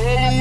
Follow